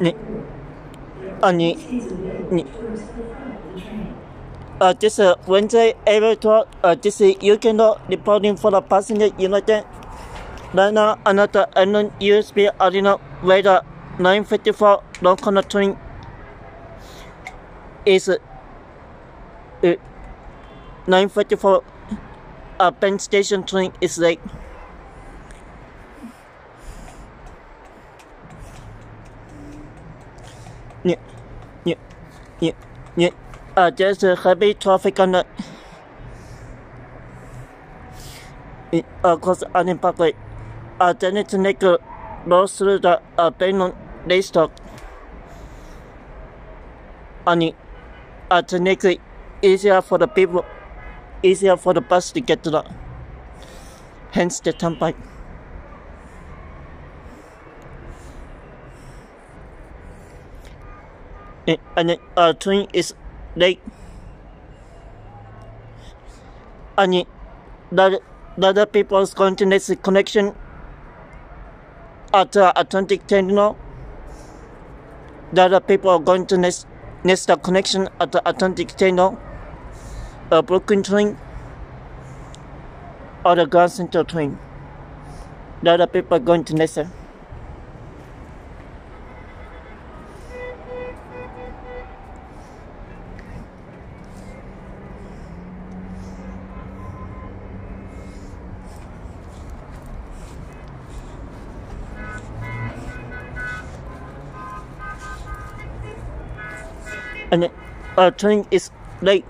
に、あ、に、に。Uh, this uh, Wednesday, April 12, uh, this is Yukino reporting for the passenger United. Right now, another unknown UBS Arena radar 954 long connecting. is uh, uh 954 a uh, Penn Station train is late. Yeah, yeah, yeah, yeah. Uh, there's a heavy traffic on the uh, across Allen Parkway. Uh, then it's a nickel goes through the uh, Baynon Daystock. And uh, to make it easier for the people, easier for the bus to get to the, Hempstead Turnpike. And, the uh, train is late. And the, the other people's next connection at the Atlantic Terminal. The other people are going to next, next the connection at the Atlantic Terminal, a Brooklyn train, or the Grand Central train. The other people are going to next and uh, train is late.